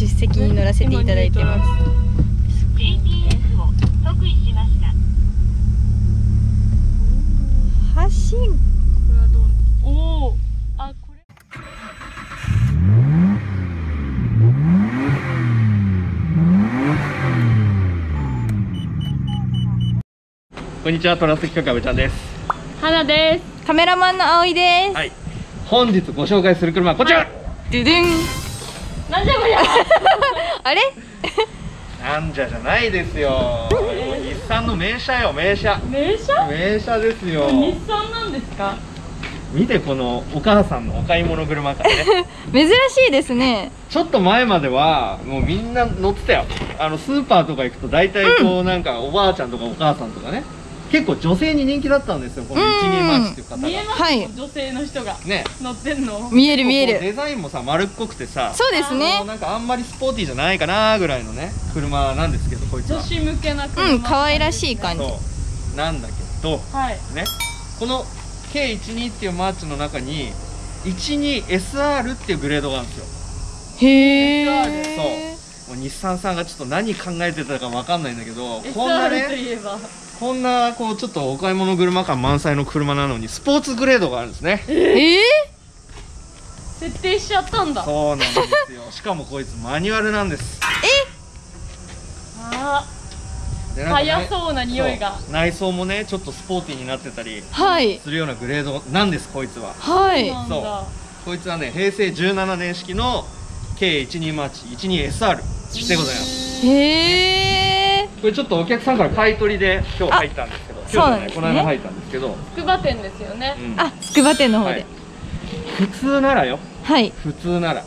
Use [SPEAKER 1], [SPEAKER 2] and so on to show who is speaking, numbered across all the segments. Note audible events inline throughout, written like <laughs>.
[SPEAKER 1] 助手席に乗らせていただいてます
[SPEAKER 2] GPS を即位しました
[SPEAKER 1] 発信
[SPEAKER 3] これはどうおおあこれ
[SPEAKER 4] こんにちはトラス企画部ちゃんです。
[SPEAKER 3] 花です。
[SPEAKER 1] カメラマンの葵です、
[SPEAKER 4] はい。本日ご紹介する車はこちら、
[SPEAKER 1] ドゥドゥン
[SPEAKER 3] なんじゃこりゃ。<laughs>
[SPEAKER 1] あれ？
[SPEAKER 4] なんじゃじゃないですよ。日産の名車よ名車。
[SPEAKER 3] 名車？
[SPEAKER 4] 名車ですよ。
[SPEAKER 3] 日産なんですか？
[SPEAKER 4] 見てこのお母さんのお買い物車からね。<laughs>
[SPEAKER 1] 珍しいですね。
[SPEAKER 4] ちょっと前まではもうみんな乗ってたよ。あのスーパーとか行くと大体こう、なんかおばあちゃんとかお母さんとかね結構女性に人気だったんですよこの一人マッチっていう方が。
[SPEAKER 3] 見えます、
[SPEAKER 1] はい。
[SPEAKER 3] 女性の人が
[SPEAKER 4] ね。
[SPEAKER 3] 乗ってんの？
[SPEAKER 1] 見える見える。
[SPEAKER 4] デザインもさ丸っこくてさ
[SPEAKER 1] そうです
[SPEAKER 4] も
[SPEAKER 1] ね
[SPEAKER 4] うなんかあんまりスポーティーじゃないかなぐらいのね車なんですけどこいつは。
[SPEAKER 3] 女子向けな車。
[SPEAKER 1] うん可愛らしい感じ。
[SPEAKER 4] なんだけど
[SPEAKER 3] はい。
[SPEAKER 4] ね。この K12 っていうマーチの中に 12SR っていうグレードがあるんですよ。
[SPEAKER 1] へ
[SPEAKER 4] そう。
[SPEAKER 1] え
[SPEAKER 4] もう日産さんがちょっと何考えてたかわかんないんだけどこんな
[SPEAKER 3] SR と
[SPEAKER 4] ね
[SPEAKER 3] いえば
[SPEAKER 4] こんなこうちょっとお買い物車感満載の車なのにスポーツグレードがあるんですね。
[SPEAKER 1] えー、
[SPEAKER 3] 設定しちゃったんだ。
[SPEAKER 4] そうなんですよ。しかもこいつマニュアルなんです。
[SPEAKER 3] あ
[SPEAKER 4] で
[SPEAKER 3] 速そうな匂いが。
[SPEAKER 4] 内装もねちょっとスポーティーになってたり
[SPEAKER 1] はい。
[SPEAKER 4] するようなグレードなんですこいつは。
[SPEAKER 1] はい。
[SPEAKER 3] そう。
[SPEAKER 4] こいつはね平成17年式の K12 マーチ 12SR でございます。
[SPEAKER 1] へえ
[SPEAKER 4] これちょっとお客さんから買い取りで今日入ったんですけど今日じゃ
[SPEAKER 1] そうなんですね。
[SPEAKER 4] この間入ったんですけど、
[SPEAKER 3] 筑波店ですよね。
[SPEAKER 4] うん。
[SPEAKER 1] あ筑波店の方で。
[SPEAKER 4] はい。普通ならよ。
[SPEAKER 1] はい、
[SPEAKER 4] 普通なら。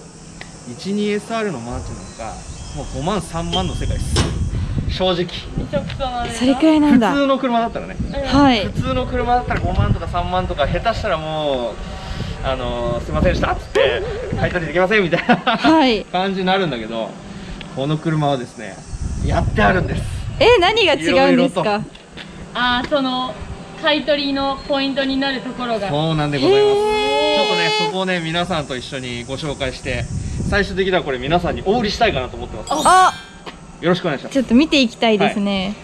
[SPEAKER 4] 12SR のマーチなんかもう5万3万の世界です。正直。
[SPEAKER 3] めちゃくちゃなれ
[SPEAKER 1] それくらいなんだ
[SPEAKER 4] 普通の車だったらね。
[SPEAKER 1] はい。
[SPEAKER 4] 普通の車だったら5万とか3万とか下手したらもうあのーすいませんでしたっつって <laughs> 買い取りできませんみたいな
[SPEAKER 1] はい。
[SPEAKER 4] 感じになるんだけどこの車はですねやってあるんです
[SPEAKER 1] え何が違うんですか？
[SPEAKER 3] ああその買い取りのポイントになるところが。
[SPEAKER 4] そうなんでございます。
[SPEAKER 1] へー。
[SPEAKER 4] ちょっとねそこをね皆さんと一緒にご紹介して最終的にはこれ皆さんにお売りしたいかなと思ってます。
[SPEAKER 1] あ
[SPEAKER 4] よろしくお願いします。
[SPEAKER 1] ちょっと見ていきたいですね、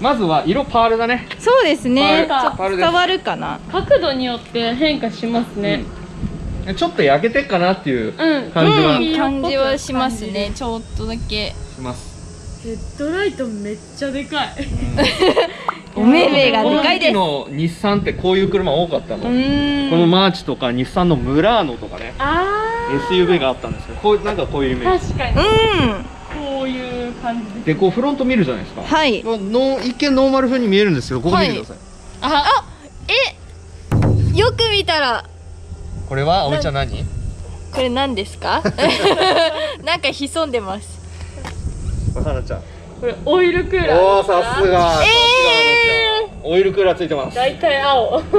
[SPEAKER 4] まずは色パールだね。
[SPEAKER 1] そうですね。ち
[SPEAKER 4] パール。
[SPEAKER 1] ょっと
[SPEAKER 4] パールです。
[SPEAKER 1] 伝わるかな？
[SPEAKER 3] 角度によって変化しますね。
[SPEAKER 4] うん。ちょっと焼けてっかなっていう
[SPEAKER 3] うん。
[SPEAKER 4] 感じは。
[SPEAKER 1] うん。感じはしますね。ちょっとだけ。
[SPEAKER 4] します
[SPEAKER 3] ヘッドライトめっちゃでかい。<laughs>
[SPEAKER 1] お目目が
[SPEAKER 4] この
[SPEAKER 1] でかいです。
[SPEAKER 4] 時期の日産ってこういう車多かったの、このマーチとか日産のムラーノとかね。
[SPEAKER 3] あ
[SPEAKER 4] SUV があったんですけどこういうなんかこういうイメ
[SPEAKER 3] あ
[SPEAKER 4] ージ。
[SPEAKER 3] 確かに。
[SPEAKER 1] うん。
[SPEAKER 3] こういう感じです。
[SPEAKER 4] でこうフロント見るじゃないですか。
[SPEAKER 1] はい。
[SPEAKER 4] の一見ノーマル風に見えるんですけどここ見てください、
[SPEAKER 3] あ
[SPEAKER 1] えよく見たら。
[SPEAKER 4] これは葵ちゃん何？
[SPEAKER 1] これ何ですか？<laughs> なんか潜んでます
[SPEAKER 4] 花ちゃん。
[SPEAKER 3] これオイルクーラー。
[SPEAKER 4] おおさすが。
[SPEAKER 1] え
[SPEAKER 4] ゃん。オイルクーラーついてます。
[SPEAKER 3] 大体青。<laughs>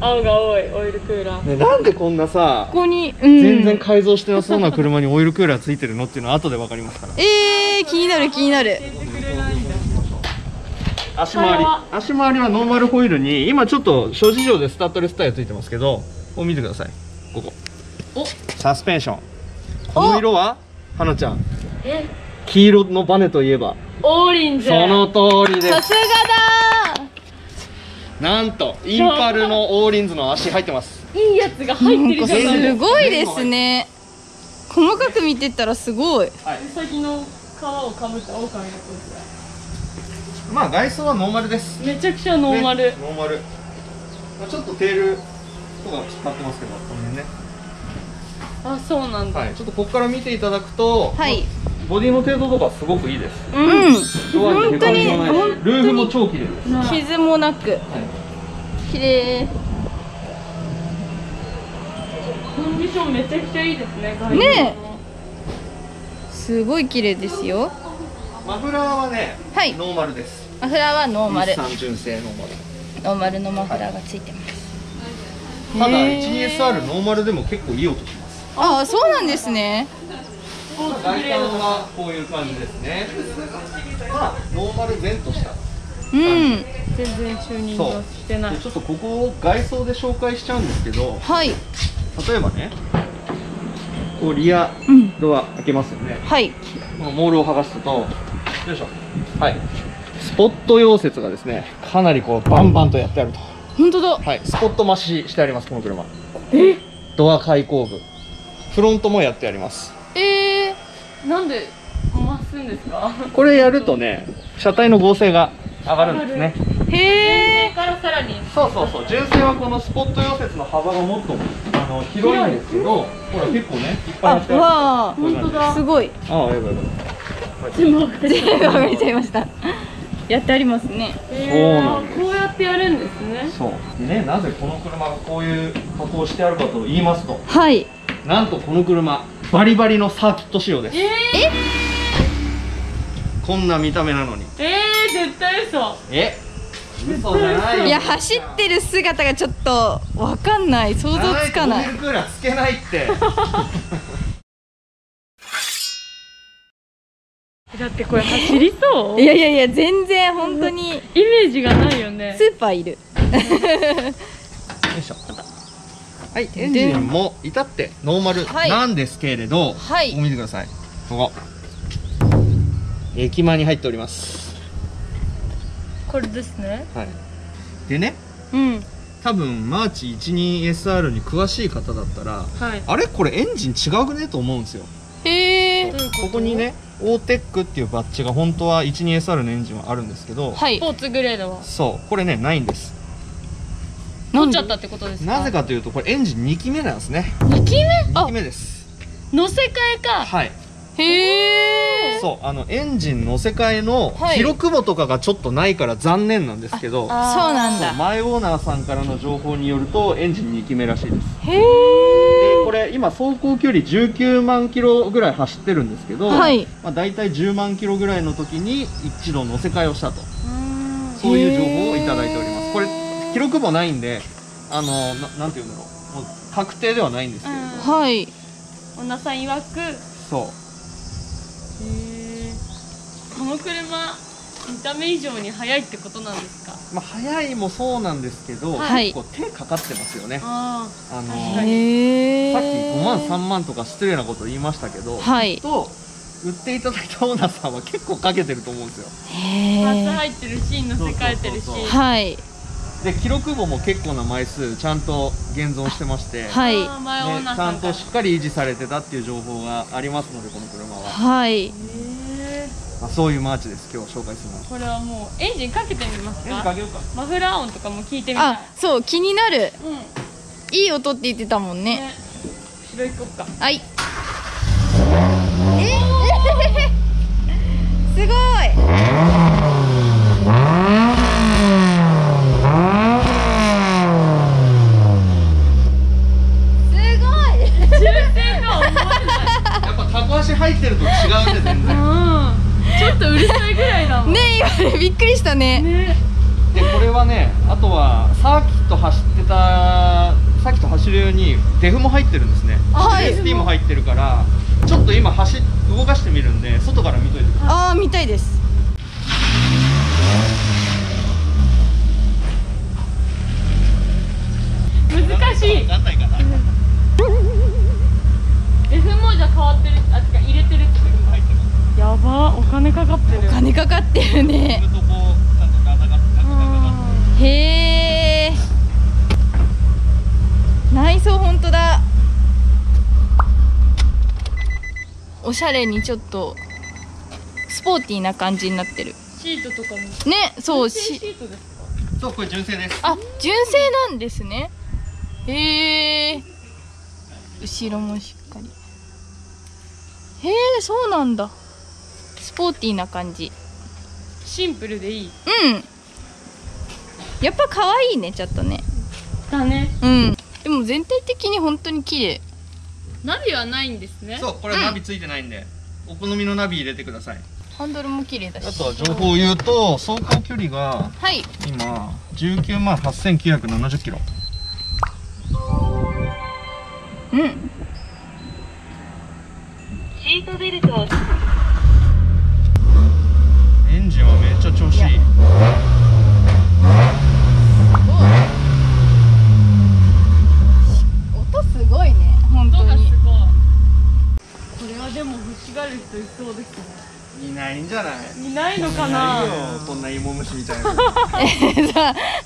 [SPEAKER 3] 青が多いオイルクーラー。
[SPEAKER 4] ねなんでこんなさ
[SPEAKER 1] ここに、うん、
[SPEAKER 4] 全然改造してなそうな車にオイルクーラーついてるのっていうのは後でわかりますから。
[SPEAKER 1] えー、気になる気になる。
[SPEAKER 4] 足回り。足回りはノーマルホイールに今ちょっと諸事情でスタッドレスタイヤついてますけどここ見てください。ここ。
[SPEAKER 3] お。
[SPEAKER 4] サスペンション。この色は花ちゃん。
[SPEAKER 3] え
[SPEAKER 4] 黄色のバネといえば。
[SPEAKER 3] オーリンズ
[SPEAKER 4] その通りです。
[SPEAKER 1] さすがだ。
[SPEAKER 4] なんとインパルのオーリンズの足入ってます。
[SPEAKER 3] いいやつが入ってるじゃない
[SPEAKER 1] すごいですね。細かく見てったらすごい。
[SPEAKER 4] はい。
[SPEAKER 3] ウサギの皮をかぶった狼の子
[SPEAKER 4] まあ外装はノーマルです。
[SPEAKER 3] めちゃくちゃノーマル、
[SPEAKER 4] ねノーマル、まあ、ちょっとテールとか使ってますけどこの辺ね。
[SPEAKER 3] あそうなんだ、
[SPEAKER 4] はい。ちょっとここから見ていただくと
[SPEAKER 1] はい
[SPEAKER 4] ボディの程度とかすごくいいです。
[SPEAKER 1] うん。
[SPEAKER 4] 本
[SPEAKER 1] 当に
[SPEAKER 4] ルーフも超綺麗です。
[SPEAKER 3] な
[SPEAKER 1] 傷もなく。綺麗。
[SPEAKER 3] コンディションめちゃくちゃいいですね外
[SPEAKER 1] ねすごい綺麗ですよ。
[SPEAKER 4] マフラーはね、
[SPEAKER 1] はい。
[SPEAKER 4] ノーマルです。
[SPEAKER 1] マフラーはノーマル。
[SPEAKER 4] 日産純正ノーマル。
[SPEAKER 1] ノーマルのマフラーがついてます。
[SPEAKER 4] ただ
[SPEAKER 1] へー
[SPEAKER 4] 12SR ノーマルでも結構いい音します。
[SPEAKER 1] ああそうなんですね
[SPEAKER 4] 外観はこういう感じですね。まあノーマル然とした。
[SPEAKER 1] うん。
[SPEAKER 3] 全然チューニングはしてない。
[SPEAKER 4] でちょっとここを外装で紹介しちゃうんですけど
[SPEAKER 1] はい。
[SPEAKER 4] 例えばねこうリア
[SPEAKER 1] うん
[SPEAKER 4] ドア開けますよね。
[SPEAKER 1] はい。
[SPEAKER 4] このモールを剥がすとよいしょ。はい。スポット溶接がですねかなりこうバンバンとやってあると。
[SPEAKER 1] 本当だ。
[SPEAKER 4] はい。スポット増ししてありますこの車。ドア開口部。フロントもやってあります。
[SPEAKER 1] え
[SPEAKER 3] なんで回すんですか？
[SPEAKER 4] これやるとね車体の合成が上がるんですね。
[SPEAKER 1] ー、へ
[SPEAKER 3] 前からさらに。
[SPEAKER 4] そうそうそう。純正はこのスポット溶接の幅がもっとあの広いんですけどほら結構ねいっぱいやってある。
[SPEAKER 1] あわあ。
[SPEAKER 3] 本当だ。
[SPEAKER 1] すごい。
[SPEAKER 4] ああやばいやばい。
[SPEAKER 3] 全部分かれ
[SPEAKER 1] 全部剥がれちゃいました。やってありますね。
[SPEAKER 4] そうなんです。
[SPEAKER 3] こうやってやるんですね。
[SPEAKER 4] そう。でねなぜこの車がこういう加工をしてあるかと言いますと
[SPEAKER 1] はい。
[SPEAKER 4] なんとこの車バリバリのサーキット仕様です。こんな見た目なのに。
[SPEAKER 3] えー、絶対嘘。
[SPEAKER 4] え？嘘じゃないよ。
[SPEAKER 1] いや走ってる姿がちょっとわかんない。想像つかない。
[SPEAKER 4] クーラーつけないって。<laughs>
[SPEAKER 3] だってこれ走りそう？
[SPEAKER 1] いやいやいや全然本当に。
[SPEAKER 3] イメージがないよね。
[SPEAKER 1] スーパーいる。
[SPEAKER 4] よいしょはいエンジンも至ってノーマル
[SPEAKER 1] はい。
[SPEAKER 4] なんですけれど、
[SPEAKER 1] はい。
[SPEAKER 4] ここ見てください。ここ。駅前に入っております。
[SPEAKER 3] これですね。
[SPEAKER 4] はい。でね
[SPEAKER 1] うん。
[SPEAKER 4] 多分マーチ 12SR に詳しい方だったら
[SPEAKER 3] はい。
[SPEAKER 4] あれ？これエンジン違くね？と思うんですよ。
[SPEAKER 1] へえ
[SPEAKER 4] ここにねオーテックっていうバッジが本当は 12SR のエンジンはあるんですけど、
[SPEAKER 1] はい。
[SPEAKER 3] スポーツグレードは。
[SPEAKER 4] そうこれねないんです
[SPEAKER 3] 取っちゃったってことですか？
[SPEAKER 4] なぜかというとこれエンジン2基目なんですね。
[SPEAKER 3] 2基目？
[SPEAKER 4] 2基目です。
[SPEAKER 3] 乗せ替えか。
[SPEAKER 4] はい。
[SPEAKER 1] へえ
[SPEAKER 4] そうあのエンジン乗せ替えの
[SPEAKER 1] はい。
[SPEAKER 4] 記録簿とかがちょっとないから残念なんですけど、
[SPEAKER 3] あ
[SPEAKER 1] そうなんだ。
[SPEAKER 4] 前オーナーさんからの情報によるとエンジン2機目らしいです。
[SPEAKER 1] へ
[SPEAKER 4] で
[SPEAKER 1] え
[SPEAKER 4] これ今走行距離19万キロぐらい走ってるんですけど、
[SPEAKER 1] はい。
[SPEAKER 4] まあ、大体10万キロぐらいの時に一度乗せ替えをしたと。そういう情報をいただいております。これ記録簿ないんであのななんていうんだろう。もう確定ではないんですけれど、
[SPEAKER 3] うん。
[SPEAKER 1] はい。
[SPEAKER 3] 女さん曰く。
[SPEAKER 4] そう。
[SPEAKER 3] この車見た目以上に速いってことなんですか？
[SPEAKER 4] まあ、速いもそうなんですけど、
[SPEAKER 1] はい。
[SPEAKER 4] 結構手かかってますよね。
[SPEAKER 3] あ
[SPEAKER 4] あの
[SPEAKER 3] 確かに。
[SPEAKER 1] へえ
[SPEAKER 4] さっき5万3万とか失礼なこと言いましたけど、
[SPEAKER 1] はい。
[SPEAKER 4] と売っていただいたオーナーさんは結構かけてると思うんですよ。
[SPEAKER 1] へ
[SPEAKER 3] パーツ
[SPEAKER 1] え
[SPEAKER 3] 入ってるし乗せ替えてるし
[SPEAKER 4] そうそうそう。
[SPEAKER 1] はい
[SPEAKER 4] で記録簿も結構な枚数ちゃんと現存してまして、
[SPEAKER 1] はい。
[SPEAKER 4] ねちゃんとしっかり維持されてたっていう情報がありますのでこの車は、
[SPEAKER 1] はい。
[SPEAKER 4] まあ、そういうマーチです。今日紹介するのは。
[SPEAKER 3] これはもうエンジンかけてみますか？
[SPEAKER 4] エンジンかけようか。
[SPEAKER 3] マフラー音とかも聞いてみたい。
[SPEAKER 1] あそう気になる。
[SPEAKER 3] うん。
[SPEAKER 1] いい音って言ってたもんね。
[SPEAKER 3] ね。後ろ行こっか。
[SPEAKER 1] はい。え <laughs> すごいすごい
[SPEAKER 3] 中性とは思えない
[SPEAKER 4] やっぱタコ足入ってると違うね全然。
[SPEAKER 3] うん。ちょっとうるさいぐらいだもん。
[SPEAKER 1] ね今ねびっくりしたね。
[SPEAKER 3] ね。
[SPEAKER 4] でこれはねあとはサーキット走ってたサーキット走るようにデフも入ってるんですね、
[SPEAKER 1] はい。
[SPEAKER 4] ST も入ってるからちょっと今走動かしてみるんで外から見といてください。
[SPEAKER 1] ああ見たいです。
[SPEAKER 3] 難しい
[SPEAKER 4] 分かんないかな
[SPEAKER 3] F もじゃ変わってるあてか入れてるってこと
[SPEAKER 4] 入ってます。
[SPEAKER 3] やばお金かかってる。
[SPEAKER 1] 金かかってるね。へえ内装本当だ。おしゃれにちょっとスポーティーな感じになってる。
[SPEAKER 3] シートとかも。
[SPEAKER 1] ねそう
[SPEAKER 3] シ
[SPEAKER 1] し
[SPEAKER 3] ートですか？
[SPEAKER 4] そうこれ純正です。
[SPEAKER 1] あ純正なんですね。へえ後ろもしっかりへえそうなんだ。スポーティーな感じ。
[SPEAKER 3] シンプルでいい。
[SPEAKER 1] うん。やっぱ可愛いねちょっとね。
[SPEAKER 3] だね。
[SPEAKER 1] うん。でも全体的に本当に綺麗。
[SPEAKER 3] ナビはないんですね。
[SPEAKER 4] そうこれナビついてないんで、お好みのナビ入れてください。
[SPEAKER 1] ハンドルも綺麗だし。
[SPEAKER 4] あとは情報を言うと走行距離が
[SPEAKER 1] はい。
[SPEAKER 4] 今19万8970キロ。
[SPEAKER 1] うん
[SPEAKER 2] シートベルトを
[SPEAKER 4] エンジンはめっちゃ調子いい。
[SPEAKER 1] 音すごいね。本当に。
[SPEAKER 3] ごいでも欲しがる人いそうですね。
[SPEAKER 4] いないんじゃない？
[SPEAKER 3] いないのかな？い
[SPEAKER 4] よこんな芋虫みたいな。<laughs>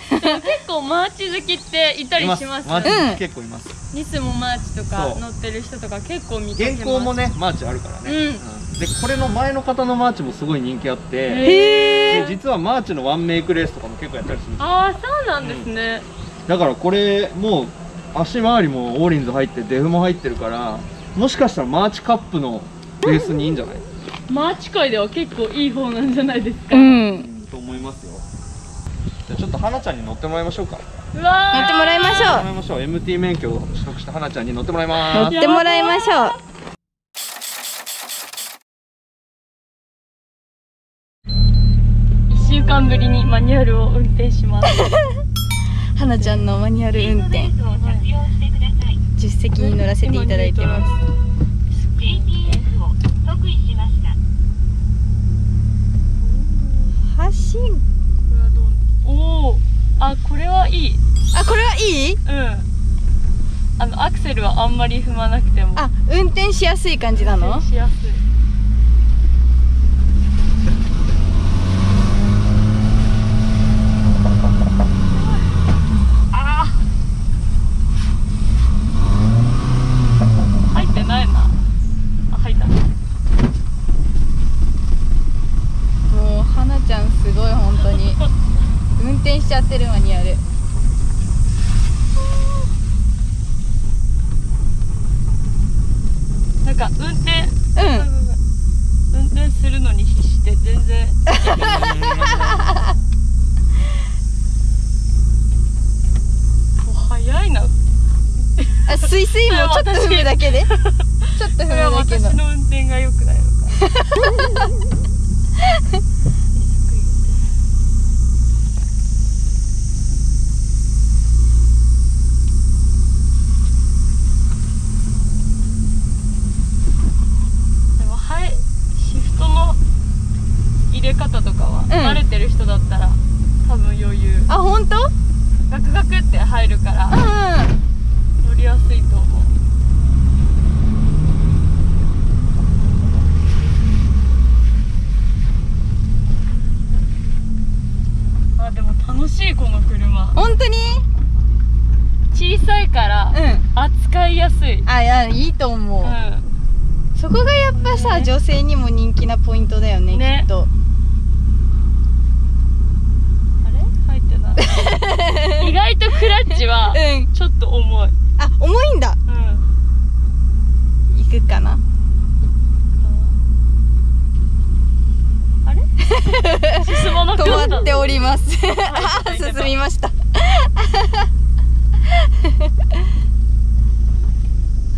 [SPEAKER 3] 結構マーチ好きっていたりします
[SPEAKER 4] マーチ
[SPEAKER 1] うん
[SPEAKER 4] 結構います
[SPEAKER 3] ニスモマーチとか
[SPEAKER 4] そう
[SPEAKER 3] 乗ってる人とか結構見かけます。
[SPEAKER 4] 現行もねマーチあるからね、
[SPEAKER 3] うん。
[SPEAKER 4] でこれの前の方のマーチもすごい人気あって
[SPEAKER 3] へ
[SPEAKER 1] へ
[SPEAKER 4] で実はマーチのワンメイクレースとかも結構やったりするんですよ。
[SPEAKER 3] ああそうなんですね、
[SPEAKER 4] だからこれもう足回りもオーリンズ入ってデフも入ってるからもしかしたらマーチカップのレースにいいんじゃない、<laughs>
[SPEAKER 3] マーチ界では結構いい方なんじゃないですか、
[SPEAKER 1] うん。
[SPEAKER 4] と思いますよ。じゃあちょっと花ちゃんに乗ってもらいましょうか
[SPEAKER 1] 乗ってもらいましょ
[SPEAKER 4] 乗ってもらいましょう。MT 免許を取得した花ちゃんに乗ってもらいます。
[SPEAKER 1] 乗ってもらいましょう。
[SPEAKER 3] 1週間ぶりにマニュアルを運転します。<laughs>
[SPEAKER 1] はなちゃんのマニュアル運転。助手席に乗らせていただいてます。
[SPEAKER 3] おおあこれはいい。
[SPEAKER 1] あこれはいい？
[SPEAKER 3] うん。あのアクセルはあんまり踏まなくても。
[SPEAKER 1] あ運転しやすい感じなの？
[SPEAKER 3] しやすいあー入ってないなあ入った
[SPEAKER 1] もうはなちゃんすごい本当に運転しちゃってるマニュアル
[SPEAKER 3] なんか運転
[SPEAKER 1] うん
[SPEAKER 3] 運転するのに必死で全然お早いなこ
[SPEAKER 1] あスイスイもちょっと踏むだけで <laughs> ちょっと踏むだけの。
[SPEAKER 3] 私の運転が良くないのかでもはいシフトの入れ方とかは
[SPEAKER 1] ん
[SPEAKER 3] 慣れてる人だったら多分余裕。
[SPEAKER 1] あ本当？
[SPEAKER 3] ガクガクって入るから。
[SPEAKER 1] うん。
[SPEAKER 3] 乗りやすいと思う。あでも楽しいこの車。
[SPEAKER 1] 本当に？
[SPEAKER 3] 小さいから
[SPEAKER 1] うん。
[SPEAKER 3] 扱いやすい、うん、
[SPEAKER 1] あいやいいと思う、
[SPEAKER 3] あ
[SPEAKER 1] そこがやっぱさ、
[SPEAKER 3] ね。
[SPEAKER 1] 女性にも人気なポイントだよね
[SPEAKER 3] ね。
[SPEAKER 1] きっと。
[SPEAKER 3] れ？入ってない。<laughs> 意外とクラッチは
[SPEAKER 1] うん。
[SPEAKER 3] ちょっと重い
[SPEAKER 1] あ重いんだ。
[SPEAKER 3] うん。
[SPEAKER 1] 行くかな。
[SPEAKER 3] あれ？<laughs> 進まなかった
[SPEAKER 1] 止まっております。進みました。<laughs>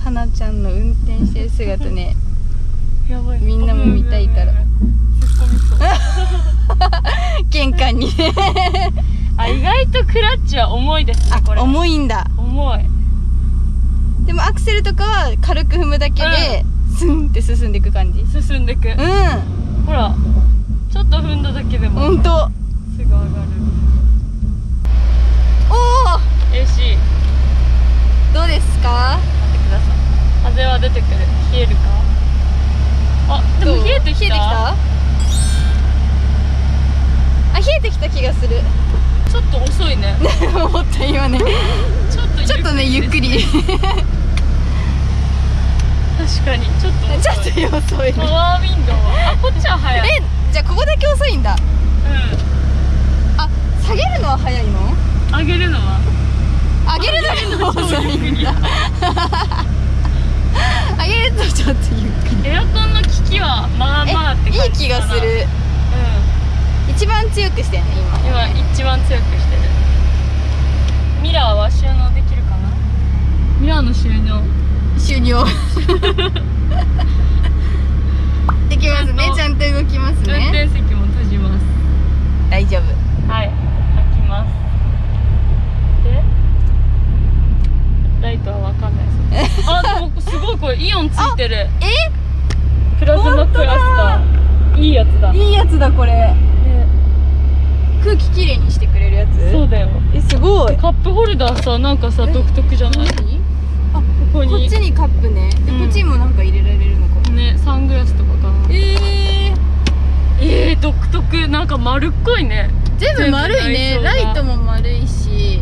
[SPEAKER 1] はなちゃんの運転してる姿ね。
[SPEAKER 3] やばい。
[SPEAKER 1] みんなも見たいから。<laughs> 玄関に。
[SPEAKER 3] あ意外とクラッチは重いですね
[SPEAKER 1] あ
[SPEAKER 3] これ。
[SPEAKER 1] 重いんだ。
[SPEAKER 3] 重い
[SPEAKER 1] でもアクセルとかは軽く踏むだけで、スンって進んでいく感じ。
[SPEAKER 3] 進んでく、
[SPEAKER 1] う
[SPEAKER 3] ほらちょっと踏んだだけで
[SPEAKER 1] ん
[SPEAKER 3] も
[SPEAKER 1] ほんと
[SPEAKER 3] すぐ上がる。
[SPEAKER 1] おお
[SPEAKER 3] AC
[SPEAKER 1] どうですか？
[SPEAKER 3] 待ってください。風は出てくる。冷えるか？あでも冷えてきた？
[SPEAKER 1] 冷えてきた？あ冷えてきた気がする。
[SPEAKER 3] ちょっと遅いね。<laughs>
[SPEAKER 1] 思った今ね
[SPEAKER 3] ちょっと
[SPEAKER 1] ねゆっくり。ち
[SPEAKER 3] 確かにちょっと遅い。
[SPEAKER 1] ょっと遅い
[SPEAKER 3] パワーウィンドウは。あこっちは早い。
[SPEAKER 1] えじゃあここだけ遅いんだ。
[SPEAKER 3] う
[SPEAKER 1] あ下げるのは早いの？
[SPEAKER 3] ん上げるのは。
[SPEAKER 1] 上げるのが遅いんだ。上げるとちょっとゆっくり。
[SPEAKER 3] エアコンの効きはまあまあって
[SPEAKER 1] えいい気がする。
[SPEAKER 3] う
[SPEAKER 1] 一番強くしてね今。
[SPEAKER 3] ん今一番強くしてる。ミラーは収納ミラーの収納
[SPEAKER 1] 終了。<laughs> できますね。ちゃんと動きます
[SPEAKER 3] 運
[SPEAKER 1] ね
[SPEAKER 3] 転席も閉じます。
[SPEAKER 1] 大丈夫。
[SPEAKER 3] はい。開きます。でライトはわかんないです。<laughs> あでもすごいこれイオンついてる。
[SPEAKER 1] え？
[SPEAKER 3] プラズマクラスターいいやつだ、ね、
[SPEAKER 1] いいやつだこれ。空気きれいにしてくれるやつ？
[SPEAKER 3] そうだよ。
[SPEAKER 1] えすごい。
[SPEAKER 3] カップホルダーさなんかさ
[SPEAKER 1] え？
[SPEAKER 3] 独特じゃない？こに。
[SPEAKER 1] こっちにカップね。で、
[SPEAKER 3] うん。
[SPEAKER 1] こっちにもなんか入れられるのか。
[SPEAKER 3] うねサングラスとかかな
[SPEAKER 1] えー、
[SPEAKER 3] えー、独特。なんか丸っこいね。
[SPEAKER 1] 全部丸いね。
[SPEAKER 3] 全部内装が。
[SPEAKER 1] ライトも丸いし。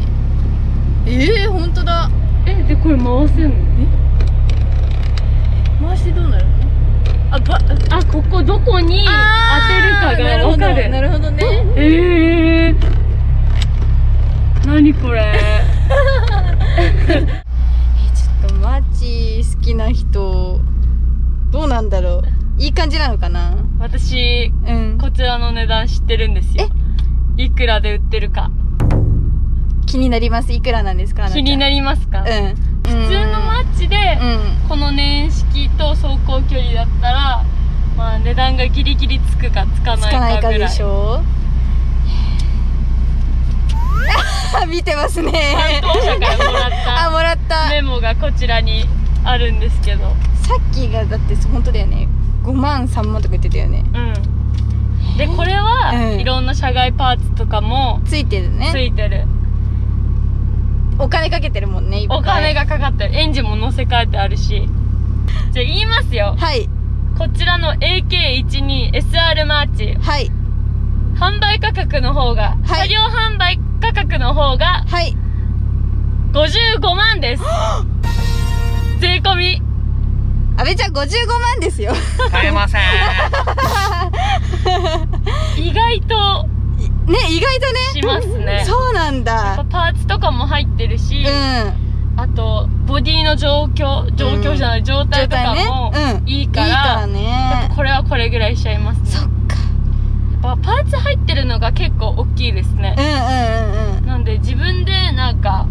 [SPEAKER 1] えー、本当だ。
[SPEAKER 3] えでこれ回せんの？
[SPEAKER 1] 回してどうなるの？あば
[SPEAKER 3] あここどこに当てるかが分かる。
[SPEAKER 1] なるほどね。
[SPEAKER 3] えー、何これ
[SPEAKER 1] えちょっとマーチ好きな人どうなんだろう。いい感じなのかな？
[SPEAKER 3] 私
[SPEAKER 1] うん。
[SPEAKER 3] こちらの値段知ってるんですよ。いくらで売ってるか。
[SPEAKER 1] 気になります？いくらなんですか？
[SPEAKER 3] 気になりますか、
[SPEAKER 1] うん。
[SPEAKER 3] 普通のマッチで、
[SPEAKER 1] うん。
[SPEAKER 3] この年式と走行距離だったらまあ値段がギリギリつくかつか
[SPEAKER 1] つ
[SPEAKER 3] ない
[SPEAKER 1] かない。か
[SPEAKER 3] かぐらい
[SPEAKER 1] でしょ？あ <laughs> 見てますね。
[SPEAKER 3] 担当者からもらっ <laughs>
[SPEAKER 1] あ
[SPEAKER 3] た
[SPEAKER 1] もらった。
[SPEAKER 3] メモがこちらにあるんですけど
[SPEAKER 1] さっきがだって本当だよね。5万3万とか言ってたよね。
[SPEAKER 3] うん。でこれは、
[SPEAKER 1] うん。
[SPEAKER 3] いろんな社外パーツとかも
[SPEAKER 1] ついてる
[SPEAKER 3] つ
[SPEAKER 1] ね
[SPEAKER 3] いてる。
[SPEAKER 1] お金かけてるもんねいっぱい。
[SPEAKER 3] お金がかかってる。エンジンも乗せ替えてあるし。じゃあ言いますよ。
[SPEAKER 1] はい。
[SPEAKER 3] こちらの AK12SR マーチ。
[SPEAKER 1] はい。
[SPEAKER 3] 販売価格の方が、
[SPEAKER 1] はい。
[SPEAKER 3] 車両販売価格の方が
[SPEAKER 1] はい。
[SPEAKER 3] 55万です。<gasps> 税込み
[SPEAKER 1] 阿部ちゃん55万ですよ。
[SPEAKER 4] 買えません。<laughs>
[SPEAKER 3] 意外と。
[SPEAKER 1] ね意外とね。
[SPEAKER 3] しますね。
[SPEAKER 1] そうなん
[SPEAKER 3] やっ
[SPEAKER 1] だ
[SPEAKER 3] ぱパーツとかも入ってるし、
[SPEAKER 1] うん。
[SPEAKER 3] あとボディの状況状況じゃない、状態とかも
[SPEAKER 1] 状態ね。うん。
[SPEAKER 3] いいから,、
[SPEAKER 1] ね。
[SPEAKER 3] ぱこれはこれぐらいしちゃいますね。
[SPEAKER 1] そっか。
[SPEAKER 3] やっぱパーツ入ってるのが結構大きいですね。
[SPEAKER 1] うん、うんうんうん。
[SPEAKER 3] なんで自分でなんか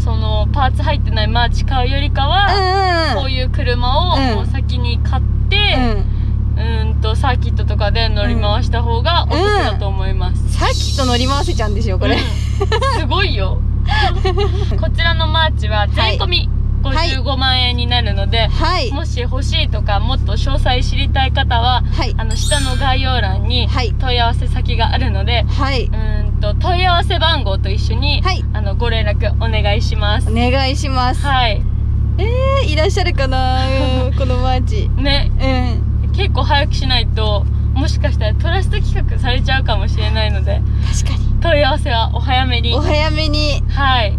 [SPEAKER 3] そのパーツ入ってないマーチ買うよりかは、
[SPEAKER 1] うん
[SPEAKER 3] こういう車を
[SPEAKER 1] うん。
[SPEAKER 3] もう先に買って、
[SPEAKER 1] うん。
[SPEAKER 3] うーんとサーキットとかで乗り回した方がお得だと思います、
[SPEAKER 1] サーキット乗り回せちゃうんですよこれ、
[SPEAKER 3] うん。すごいよ。<laughs> こちらのマーチは税込み
[SPEAKER 1] はい。
[SPEAKER 3] 55万円になるので、
[SPEAKER 1] はい。
[SPEAKER 3] もし欲しいとかもっと詳細知りたい方は
[SPEAKER 1] はい。
[SPEAKER 3] あの下の概要欄に
[SPEAKER 1] はい。
[SPEAKER 3] 問い合わせ先があるので、
[SPEAKER 1] はい。う
[SPEAKER 3] ーんと問い合わせ番号と一緒に、
[SPEAKER 1] はい、
[SPEAKER 3] あのご連絡お願いします。
[SPEAKER 1] お願いします。
[SPEAKER 3] はい。
[SPEAKER 1] えー、いらっしゃるかな <laughs> このマーチ
[SPEAKER 3] ね、
[SPEAKER 1] うん、
[SPEAKER 3] 結構早くしないともしかしたらトラスト企画されちゃうかもしれないので
[SPEAKER 1] 確かに。
[SPEAKER 3] 問い合わせはお早めに。
[SPEAKER 1] お早めに。
[SPEAKER 3] はい。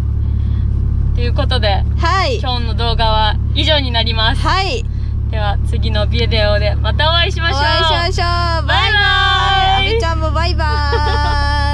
[SPEAKER 3] ということで、
[SPEAKER 1] はい、
[SPEAKER 3] 今日の動画は以上になります。
[SPEAKER 1] はい。
[SPEAKER 3] では次のビデオでまたお会いしましょう。
[SPEAKER 1] お会いしましょう。バイバイ。阿部ちゃんもバイバイ。